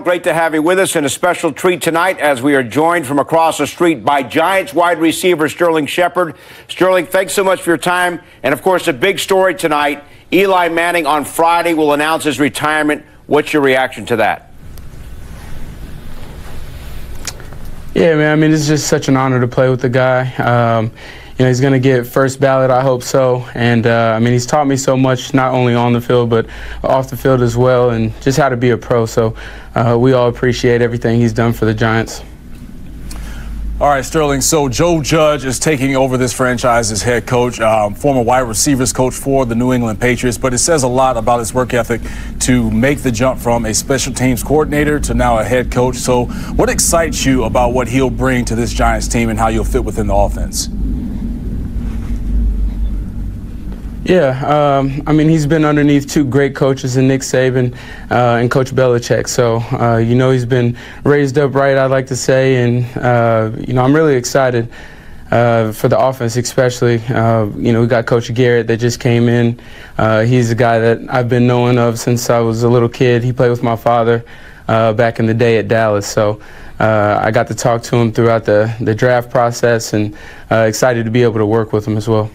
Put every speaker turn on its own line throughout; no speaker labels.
Great to have you with us, and a special treat tonight as we are joined from across the street by Giants wide receiver Sterling Shepard. Sterling, thanks so much for your time. And of course, a big story tonight Eli Manning on Friday will announce his retirement. What's your reaction to that?
Yeah, man, I mean, it's just such an honor to play with the guy. Um, you know, he's going to get first ballot. I hope so. And uh, I mean, he's taught me so much, not only on the field but off the field as well, and just how to be a pro. So uh, we all appreciate everything he's done for the Giants.
All right, Sterling. So Joe Judge is taking over this franchise as head coach, um, former wide receivers coach for the New England Patriots. But it says a lot about his work ethic to make the jump from a special teams coordinator to now a head coach. So, what excites you about what he'll bring to this Giants team and how you'll fit within the offense?
Yeah, um, I mean, he's been underneath two great coaches in Nick Saban uh, and Coach Belichick. So, uh, you know, he's been raised up right, I'd like to say. And, uh, you know, I'm really excited uh, for the offense, especially. Uh, you know, we got Coach Garrett that just came in. Uh, he's a guy that I've been knowing of since I was a little kid. He played with my father back in the day at Dallas. So, I got to talk to him throughout the, the draft process and excited to be able to work with him as well.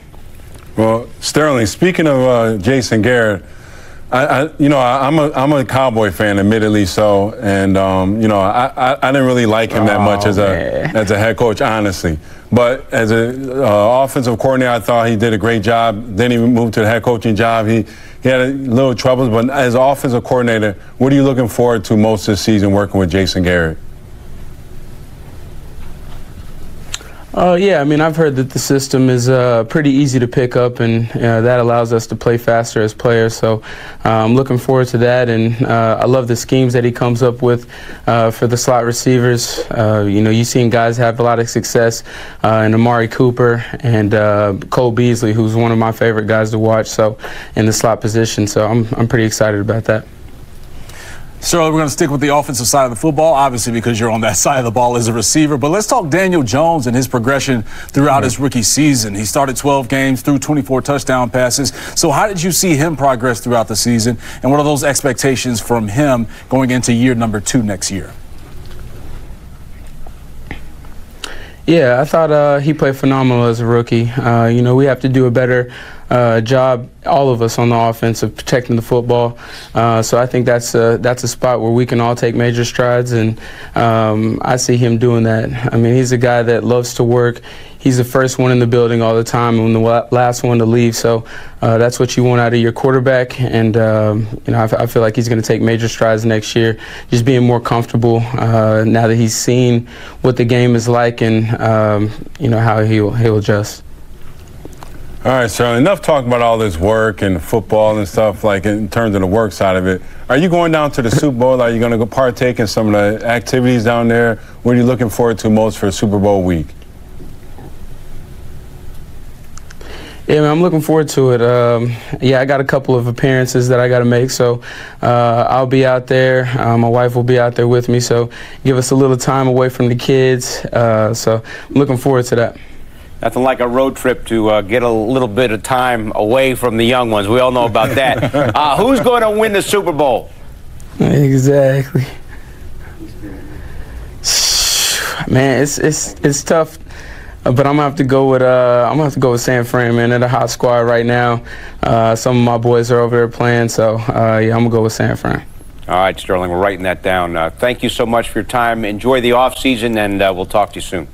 Well, Sterling, speaking of uh, Jason Garrett, I, I, you know, I, am a I'm a Cowboy fan, admittedly so, and um, you know, I, I, I, didn't really like him that much as a oh, as a head coach, honestly. But as an uh, offensive coordinator, I thought he did a great job. Then he moved to the head coaching job. He he had a little troubles, but as offensive coordinator, what are you looking forward to most this season working with Jason Garrett?
Uh, yeah, I mean, I've heard that the system is uh, pretty easy to pick up, and uh, that allows us to play faster as players. So uh, I'm looking forward to that, and uh, I love the schemes that he comes up with uh, for the slot receivers. you know, you've seen guys have a lot of success in Amari Cooper and Cole Beasley, who's one of my favorite guys to watch. So in the slot position, so I'm I'm pretty excited about that.
So we're going to stick with the offensive side of the football, obviously because you're on that side of the ball as a receiver. But let's talk Daniel Jones and his progression throughout his rookie season. He started 12 games, threw 24 touchdown passes. So how did you see him progress throughout the season, and what are those expectations from him going into year number two next year?
Yeah, I thought uh, he played phenomenal as a rookie. Uh, you know, we have to do a better uh, job, all of us on the offense, of protecting the football. Uh, so I think that's a, that's a spot where we can all take major strides, and um, I see him doing that. I mean, he's a guy that loves to work he's the first one in the building all the time and the last one to leave. So uh, that's what you want out of your quarterback. And um, you know, I, feel like he's going to take major strides next year, just being more comfortable uh, now that he's seen what the game is like and um, you know how he'll he'll adjust.
All right, so enough talking about all this work and football and stuff, like in terms of the work side of it. Are you going down to the Super Bowl? Are you going to go partake in some of the activities down there? What are you looking forward to most for Super Bowl week?
Yeah, man, I'm looking forward to it. Um, yeah, I got a couple of appearances that I got to make, so uh, I'll be out there. Uh, my wife will be out there with me, so give us a little time away from the kids. Uh, so I'm looking forward to that.
Nothing like a road trip to uh, get a little bit of time away from the young ones. We all know about that. Uh, who's going to win the Super Bowl?
Exactly. Man, it's it's it's tough but I'm gonna have to go with uh, I'm gonna have to go with San Fran, man. They're the hot squad right now. Uh, some of my boys are over there playing, so uh, yeah, I'm gonna go with San Fran.
All right, Sterling, we're writing that down. Uh, thank you so much for your time. Enjoy the off season, and uh, we'll talk to you soon.